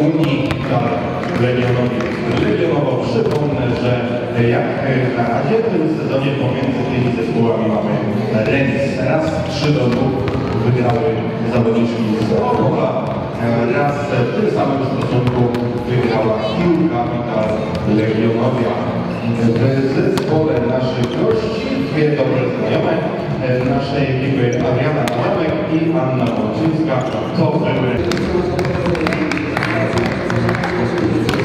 unikam Legionowi. Legionowo przypomnę, że jak na razie w tym sezonie pomiędzy tymi zespołami mamy remis. Raz 3 do 2 wygrały zawodniczki z Opola, raz w tym samym stosunku wygrała piłka Wital Legionowia. W zespole naszych gości dwie dobre znajome naszej ekipy Adriana Alemek i Anna Wojcińska to były Thank you.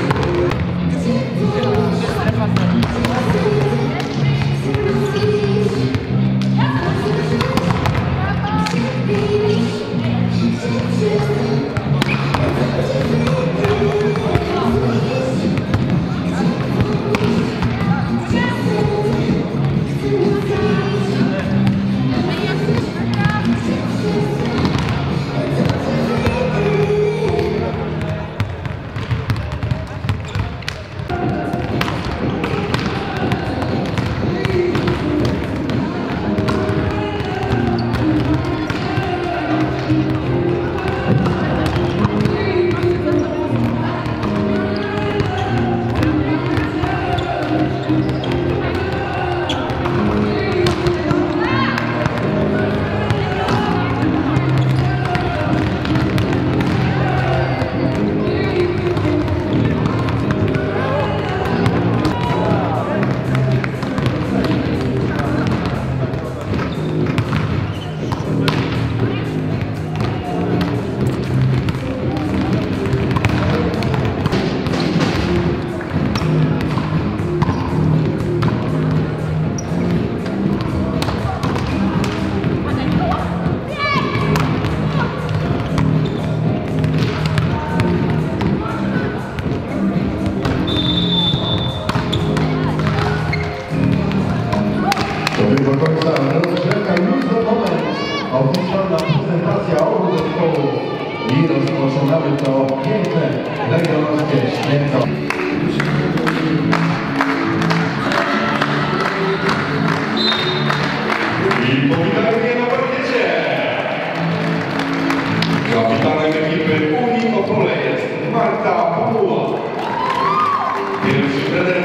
Gracias.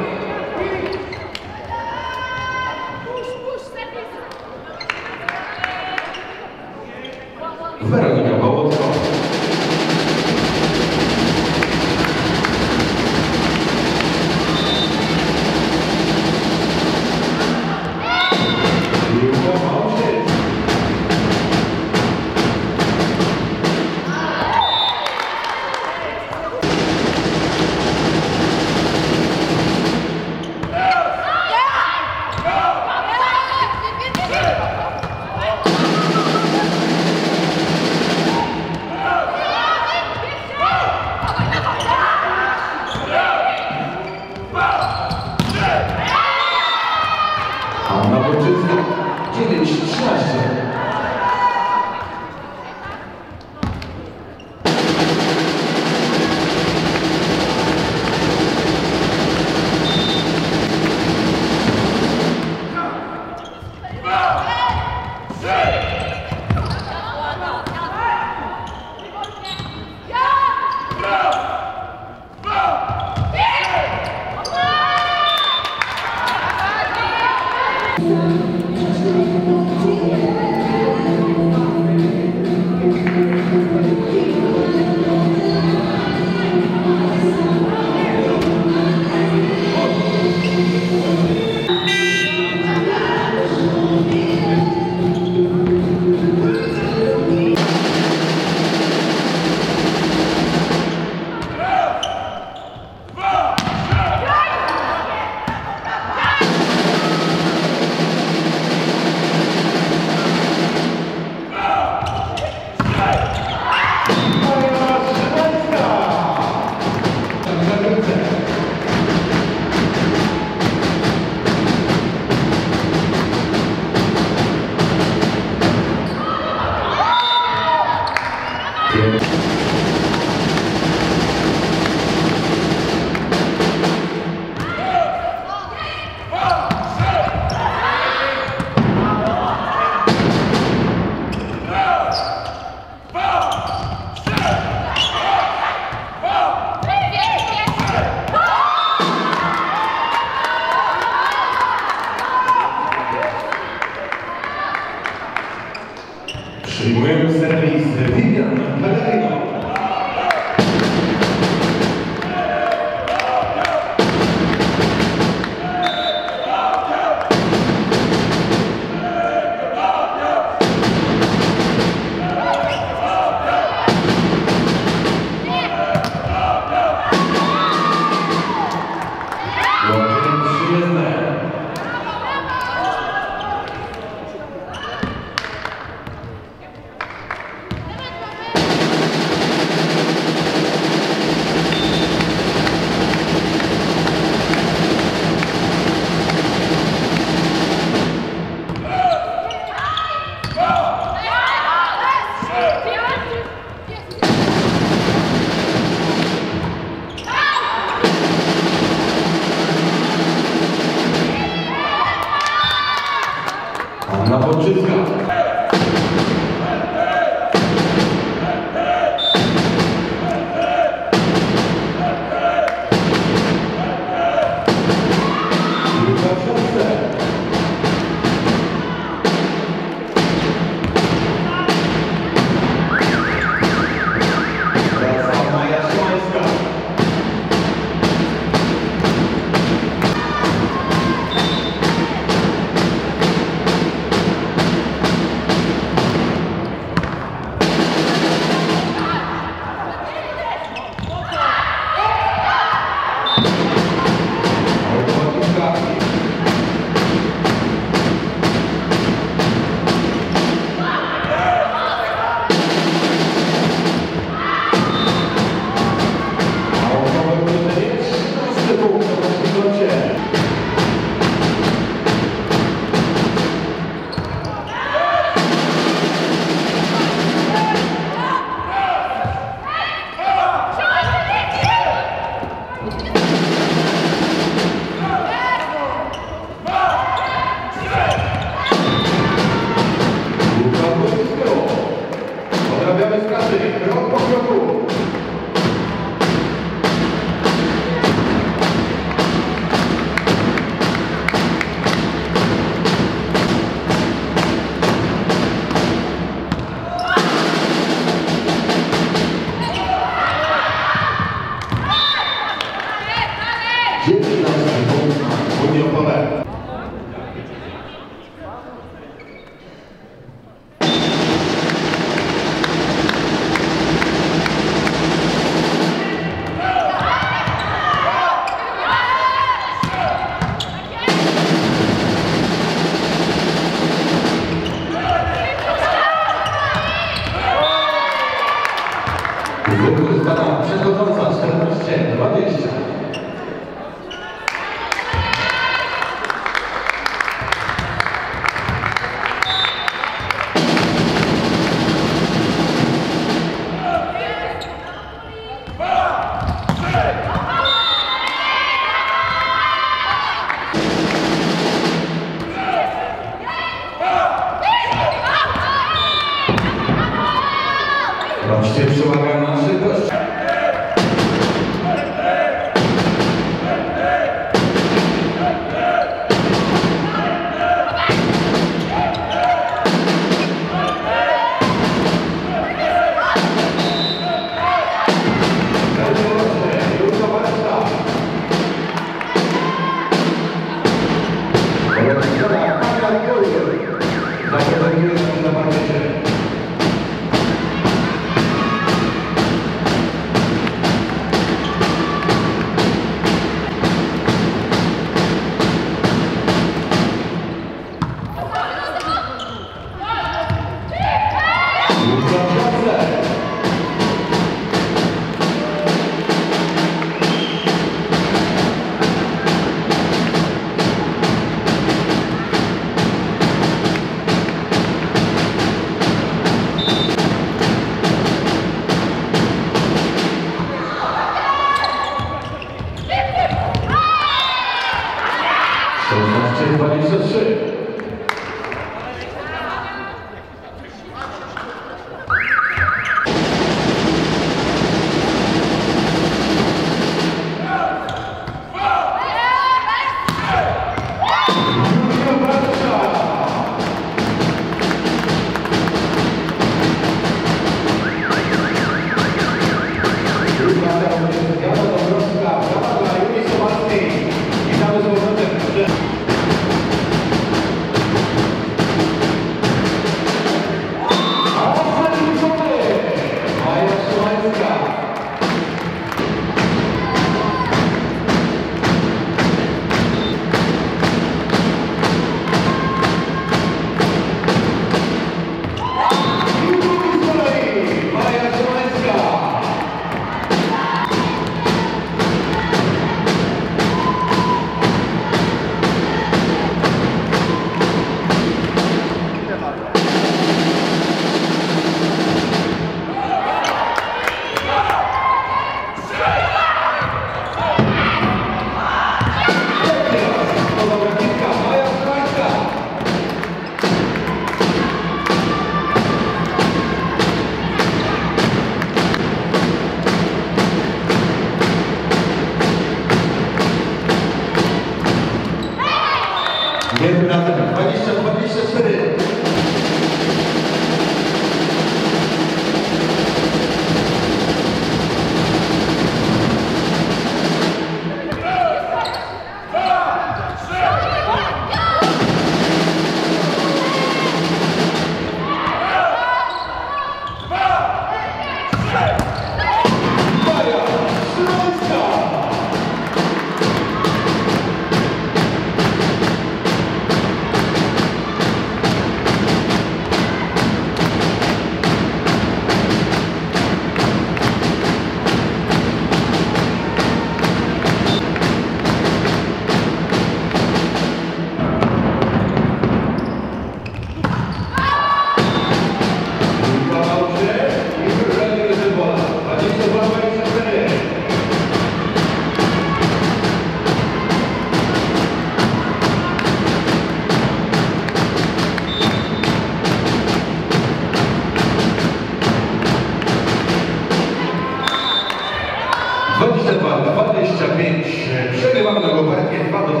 25 przegrywamy na Gowernie 2 do 0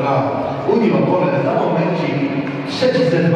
dla Unii Opole. Na momencie trzeci set.